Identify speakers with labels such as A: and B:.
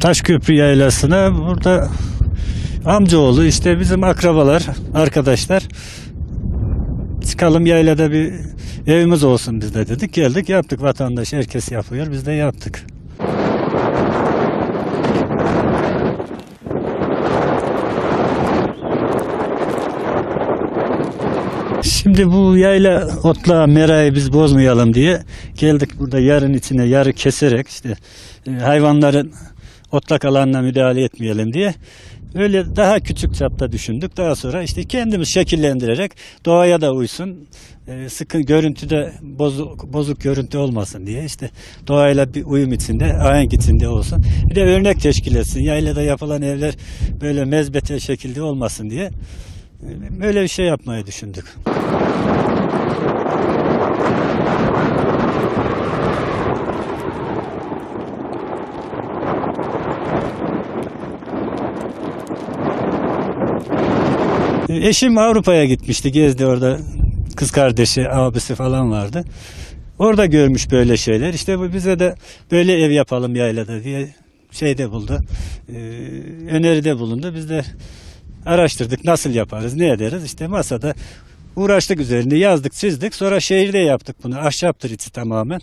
A: Taşköprü Yaylası'na burada amcaoğlu işte bizim akrabalar, arkadaşlar çıkalım yaylada bir evimiz olsun biz de dedik. Geldik yaptık vatandaş herkes yapıyor biz de yaptık. Şimdi bu yayla otla merayı biz bozmayalım diye geldik burada yarın içine yarı keserek işte e, hayvanların otlak alanına müdahale etmeyelim diye öyle daha küçük çapta düşündük. Daha sonra işte kendimiz şekillendirerek doğaya da uysun. E, sıkı görüntüde bozuk, bozuk görüntü olmasın diye işte doğayla bir uyum içinde, ahenk içinde olsun. Bir de örnek teşkil etsin. Yaylada yapılan evler böyle mezbete şekilde olmasın diye böyle bir şey yapmayı düşündük. Eşim Avrupa'ya gitmişti, gezdi orada. Kız kardeşi, abisi falan vardı. Orada görmüş böyle şeyler. İşte bu bize de böyle ev yapalım yaylada diye şeyde buldu. Ee, öneride bulundu. Biz de araştırdık nasıl yaparız, ne ederiz. İşte masada uğraştık üzerinde yazdık, çizdik. Sonra şehirde yaptık bunu. Ahşaptır içi tamamen.